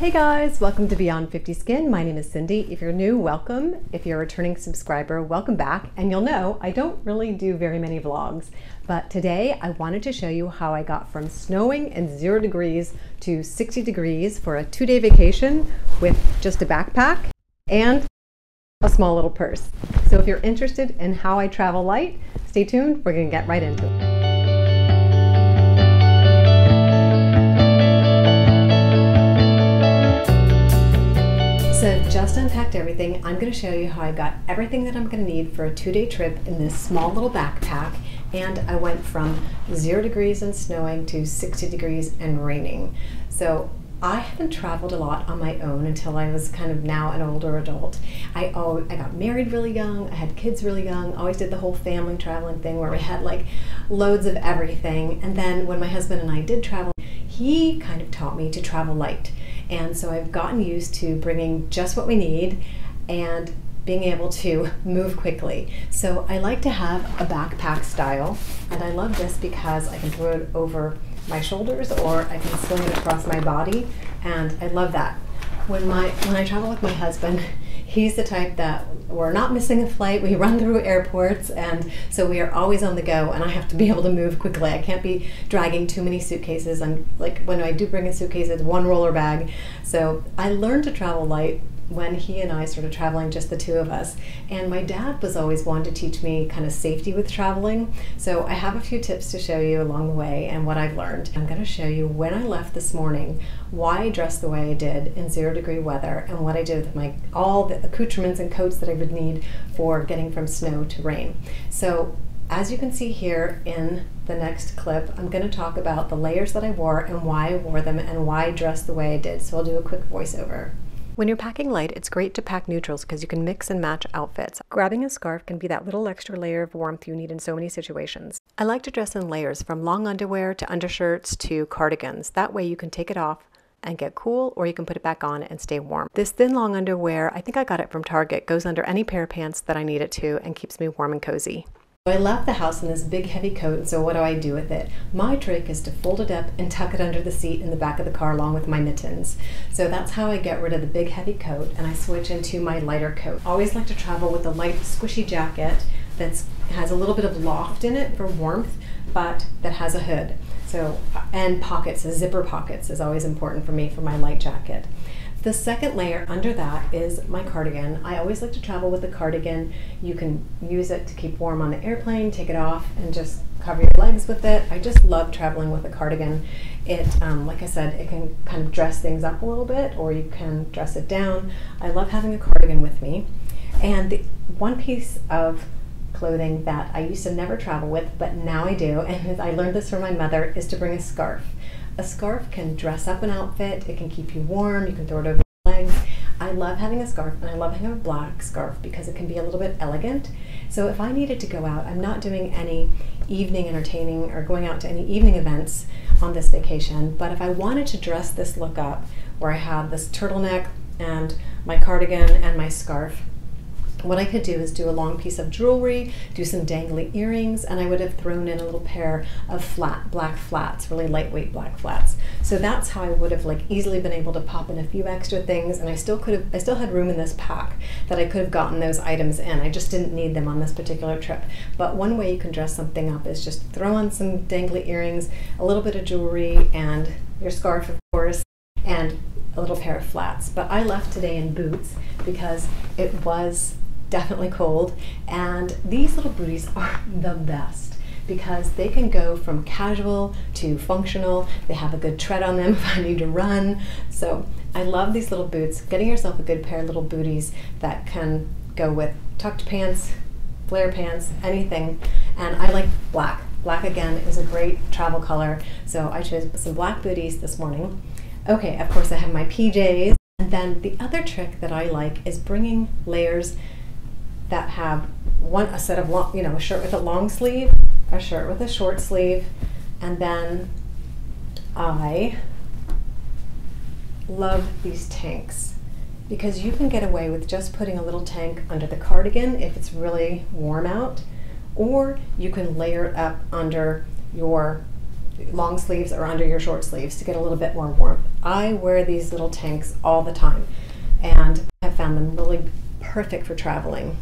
Hey guys, welcome to Beyond 50 Skin. My name is Cindy. If you're new, welcome. If you're a returning subscriber, welcome back. And you'll know I don't really do very many vlogs, but today I wanted to show you how I got from snowing and zero degrees to 60 degrees for a two day vacation with just a backpack and a small little purse. So if you're interested in how I travel light, stay tuned. We're gonna get right into it. Just unpacked everything. I'm going to show you how I got everything that I'm going to need for a two-day trip in this small little backpack. And I went from zero degrees and snowing to 60 degrees and raining. So I haven't traveled a lot on my own until I was kind of now an older adult. I oh, I got married really young. I had kids really young. Always did the whole family traveling thing where we had like loads of everything. And then when my husband and I did travel, he kind of taught me to travel light. And so I've gotten used to bringing just what we need and being able to move quickly. So I like to have a backpack style, and I love this because I can throw it over my shoulders or I can sling it across my body, and I love that. When my when I travel with my husband, he's the type that we're not missing a flight. We run through airports, and so we are always on the go. And I have to be able to move quickly. I can't be dragging too many suitcases. I'm like when I do bring a suitcase, it's one roller bag. So I learned to travel light when he and I started traveling, just the two of us. And my dad was always one to teach me kind of safety with traveling. So I have a few tips to show you along the way and what I've learned. I'm going to show you when I left this morning, why I dressed the way I did in zero degree weather, and what I did with my all the accoutrements and coats that I would need for getting from snow to rain. So as you can see here in the next clip, I'm going to talk about the layers that I wore and why I wore them and why I dressed the way I did. So I'll do a quick voiceover. When you're packing light, it's great to pack neutrals because you can mix and match outfits. Grabbing a scarf can be that little extra layer of warmth you need in so many situations. I like to dress in layers from long underwear to undershirts to cardigans. That way you can take it off and get cool, or you can put it back on and stay warm. This thin long underwear, I think I got it from Target, goes under any pair of pants that I need it to and keeps me warm and cozy. I left the house in this big heavy coat, so what do I do with it? My trick is to fold it up and tuck it under the seat in the back of the car along with my mittens. So that's how I get rid of the big heavy coat and I switch into my lighter coat. I always like to travel with a light squishy jacket that has a little bit of loft in it for warmth, but that has a hood. So, and pockets, zipper pockets is always important for me for my light jacket. The second layer under that is my cardigan. I always like to travel with a cardigan. You can use it to keep warm on the airplane, take it off, and just cover your legs with it. I just love traveling with a cardigan. It, um, like I said, it can kind of dress things up a little bit, or you can dress it down. I love having a cardigan with me. And the one piece of clothing that I used to never travel with, but now I do, and I learned this from my mother, is to bring a scarf. A scarf can dress up an outfit, it can keep you warm, you can throw it over your legs. I love having a scarf and I love having a black scarf because it can be a little bit elegant. So if I needed to go out, I'm not doing any evening entertaining or going out to any evening events on this vacation, but if I wanted to dress this look up where I have this turtleneck and my cardigan and my scarf, what I could do is do a long piece of jewelry, do some dangly earrings, and I would have thrown in a little pair of flat black flats, really lightweight black flats. So that's how I would have like easily been able to pop in a few extra things, and I still could have, I still had room in this pack that I could have gotten those items in. I just didn't need them on this particular trip. But one way you can dress something up is just throw on some dangly earrings, a little bit of jewelry, and your scarf, of course, and a little pair of flats. But I left today in boots because it was definitely cold. And these little booties are the best because they can go from casual to functional. They have a good tread on them if I need to run. So I love these little boots. Getting yourself a good pair of little booties that can go with tucked pants, flare pants, anything. And I like black. Black again is a great travel color. So I chose some black booties this morning. Okay, of course I have my PJs. And then the other trick that I like is bringing layers that have one a set of long, you know, a shirt with a long sleeve, a shirt with a short sleeve, and then I love these tanks because you can get away with just putting a little tank under the cardigan if it's really warm out, or you can layer it up under your long sleeves or under your short sleeves to get a little bit more warmth. I wear these little tanks all the time and have found them really perfect for traveling.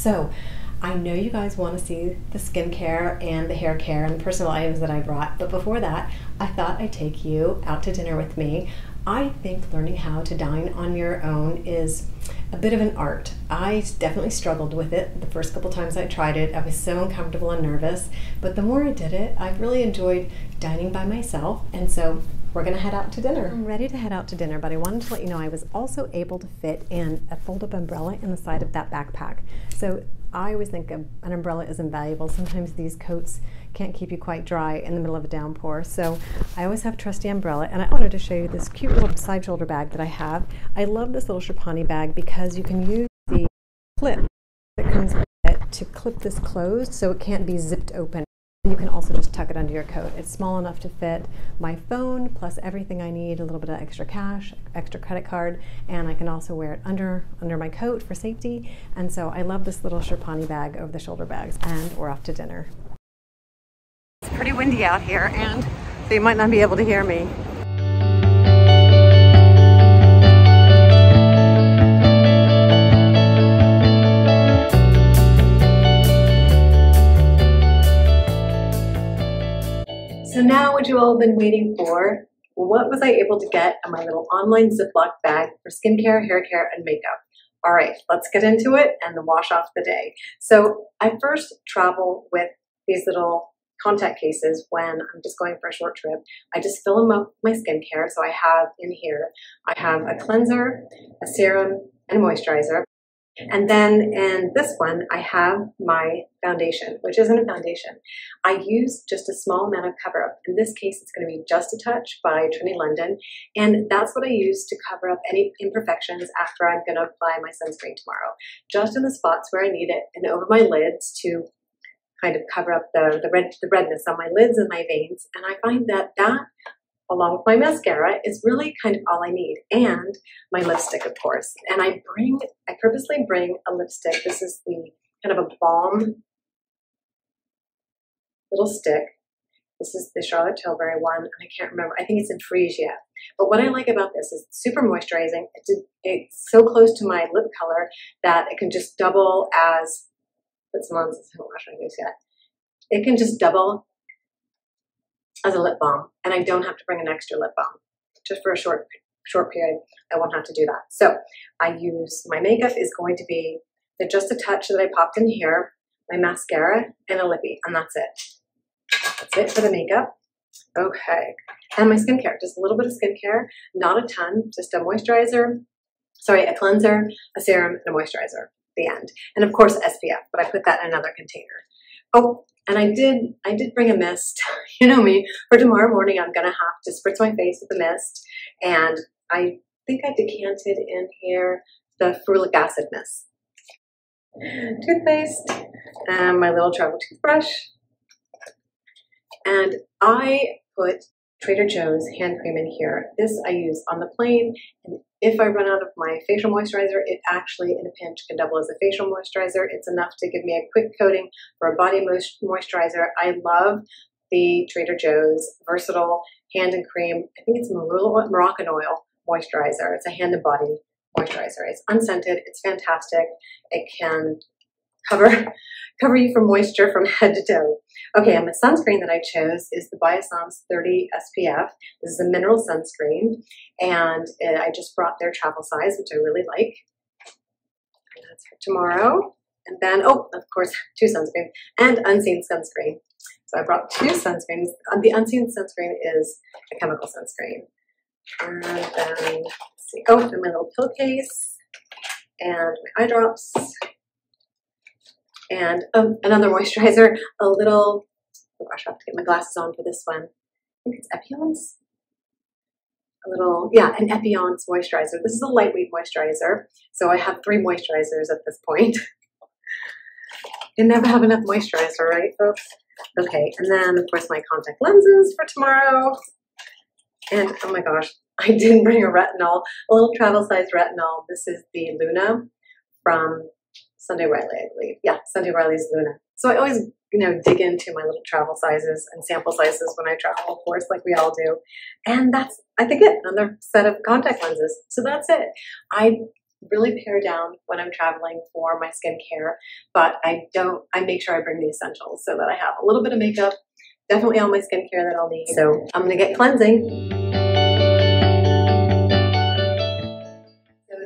So I know you guys want to see the skincare and the hair care and the personal items that I brought, but before that, I thought I'd take you out to dinner with me. I think learning how to dine on your own is a bit of an art. I definitely struggled with it the first couple times I tried it. I was so uncomfortable and nervous, but the more I did it, I've really enjoyed dining by myself, and so we're gonna head out to dinner. I'm ready to head out to dinner, but I wanted to let you know I was also able to fit in a fold-up umbrella in the side of that backpack. So I always think an umbrella is invaluable. Sometimes these coats can't keep you quite dry in the middle of a downpour. So I always have trusty umbrella. And I wanted to show you this cute little side shoulder bag that I have. I love this little Sherpani bag because you can use the clip that comes with it to clip this closed so it can't be zipped open. You can also just tuck it under your coat. It's small enough to fit my phone plus everything I need, a little bit of extra cash, extra credit card, and I can also wear it under under my coat for safety. And so I love this little Sherpani bag over the shoulder bags. And we're off to dinner. It's pretty windy out here and so you might not be able to hear me. You all been waiting for, what was I able to get in my little online Ziploc bag for skincare, hair care, and makeup? All right, let's get into it and the wash off the day. So I first travel with these little contact cases when I'm just going for a short trip. I just fill them up with my skincare. So I have in here, I have a cleanser, a serum, and a moisturizer. And then in this one, I have my foundation, which isn't a foundation. I use just a small amount of cover up. In this case, it's going to be Just a Touch by Trinny London. And that's what I use to cover up any imperfections after I'm going to apply my sunscreen tomorrow. Just in the spots where I need it and over my lids to kind of cover up the, the, red, the redness on my lids and my veins. And I find that that along with my mascara is really kind of all I need. And my lipstick, of course. And I bring, I purposely bring a lipstick. This is the kind of a balm little stick. This is the Charlotte Tilbury one, and I can't remember. I think it's in Freesia. But what I like about this is it's super moisturizing. It's, it's so close to my lip color that it can just double as, put some on, I haven't washed my face yet. It can just double as a lip balm, and I don't have to bring an extra lip balm. Just for a short short period, I won't have to do that. So I use my makeup is going to be the Just a Touch that I popped in here, my mascara, and a lippy, and that's it. That's it for the makeup. Okay, and my skincare, just a little bit of skincare, not a ton, just a moisturizer, sorry, a cleanser, a serum, and a moisturizer. The end, and of course SPF, but I put that in another container. Oh, and I did, I did bring a mist. you know me. For tomorrow morning, I'm gonna have to spritz my face with a mist, and I think I decanted in here the ferulic acid mist. Toothpaste, and my little travel toothbrush, and I put Trader Joe's hand cream in here. This I use on the plane, and if I run out of my facial moisturizer, it actually, in a pinch, can double as a facial moisturizer. It's enough to give me a quick coating for a body moisturizer. I love the Trader Joe's versatile hand and cream. I think it's Moroccan oil moisturizer. It's a hand and body moisturizer. It's unscented. It's fantastic. It can cover cover you from moisture from head to toe. Okay, and the sunscreen that I chose is the Biossance 30 SPF. This is a mineral sunscreen, and I just brought their travel size, which I really like. And that's for tomorrow. And then, oh, of course, two sunscreens and unseen sunscreen. So I brought two sunscreens. Um, the unseen sunscreen is a chemical sunscreen. And then, see, oh, and my little pill case and my eye drops and um, another moisturizer, a little, oh gosh, I have to get my glasses on for this one. I think it's Epionce. A little, yeah, an Epionce moisturizer. This is a lightweight moisturizer. So I have three moisturizers at this point. you never have enough moisturizer, right, folks? Okay, and then of course my contact lenses for tomorrow. And oh my gosh, I didn't bring a retinol, a little travel size retinol. This is the Luna from Sunday Riley, I believe. Yeah, Sunday Riley's Luna. So I always, you know, dig into my little travel sizes and sample sizes when I travel, of course, like we all do. And that's, I think, it. Another set of contact lenses. So that's it. I really pare down when I'm traveling for my skincare, but I don't, I make sure I bring the essentials so that I have a little bit of makeup, definitely all my skincare that I'll need. So I'm going to get cleansing.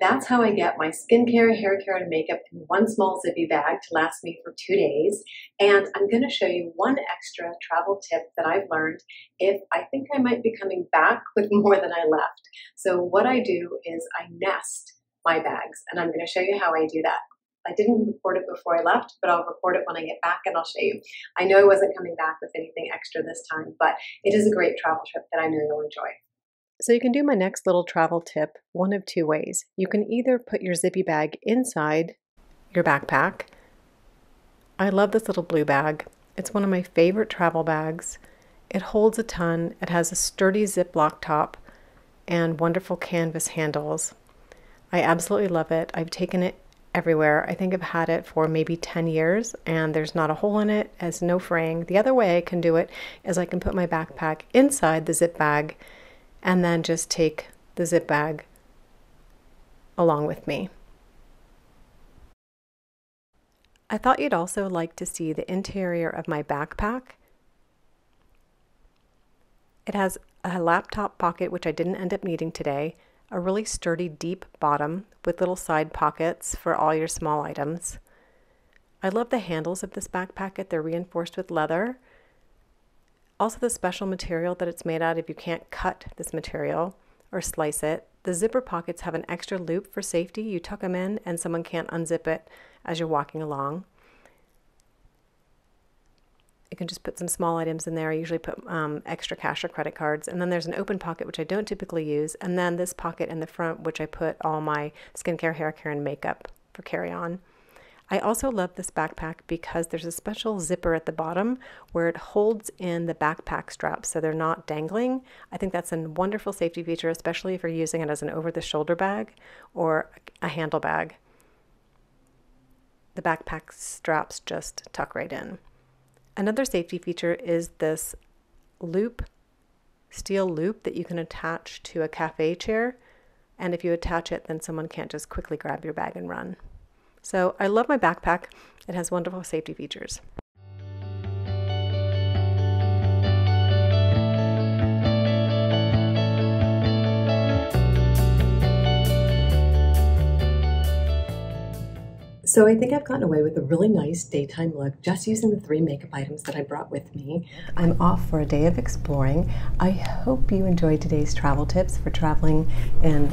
That's how I get my skincare, hair care, and makeup in one small zippy bag to last me for two days. And I'm going to show you one extra travel tip that I've learned if I think I might be coming back with more than I left. So what I do is I nest my bags, and I'm going to show you how I do that. I didn't record it before I left, but I'll record it when I get back and I'll show you. I know I wasn't coming back with anything extra this time, but it is a great travel trip that I know you'll enjoy. So you can do my next little travel tip one of two ways. You can either put your zippy bag inside your backpack. I love this little blue bag. It's one of my favorite travel bags. It holds a ton. It has a sturdy Ziploc top and wonderful canvas handles. I absolutely love it. I've taken it everywhere. I think I've had it for maybe 10 years and there's not a hole in it, has no fraying. The other way I can do it is I can put my backpack inside the zip bag and then just take the zip bag along with me. I thought you'd also like to see the interior of my backpack. It has a laptop pocket, which I didn't end up needing today, a really sturdy deep bottom with little side pockets for all your small items. I love the handles of this backpack. They're reinforced with leather also, the special material that it's made out of, if you can't cut this material or slice it. The zipper pockets have an extra loop for safety. You tuck them in and someone can't unzip it as you're walking along. You can just put some small items in there. I usually put um, extra cash or credit cards. And then there's an open pocket, which I don't typically use. And then this pocket in the front, which I put all my skincare, hair care, and makeup for carry on. I also love this backpack because there's a special zipper at the bottom where it holds in the backpack straps so they're not dangling. I think that's a wonderful safety feature, especially if you're using it as an over the shoulder bag or a handle bag. The backpack straps just tuck right in. Another safety feature is this loop, steel loop that you can attach to a cafe chair. And if you attach it, then someone can't just quickly grab your bag and run. So I love my backpack. It has wonderful safety features. So I think I've gotten away with a really nice daytime look just using the three makeup items that I brought with me. I'm off for a day of exploring. I hope you enjoyed today's travel tips for traveling in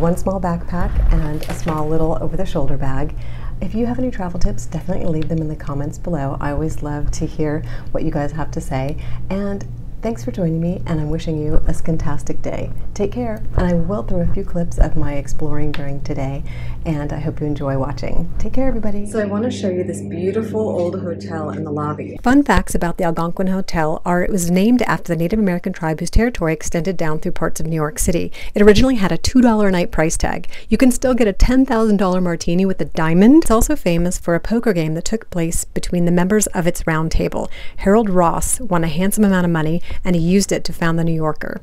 one small backpack and a small little over the shoulder bag. If you have any travel tips, definitely leave them in the comments below. I always love to hear what you guys have to say. And Thanks for joining me, and I'm wishing you a skintastic day. Take care, and I will throw a few clips of my exploring during today, and I hope you enjoy watching. Take care, everybody. So I want to show you this beautiful old hotel in the lobby. Fun facts about the Algonquin Hotel are it was named after the Native American tribe whose territory extended down through parts of New York City. It originally had a $2 a night price tag. You can still get a $10,000 martini with a diamond. It's also famous for a poker game that took place between the members of its round table. Harold Ross won a handsome amount of money and he used it to found the New Yorker.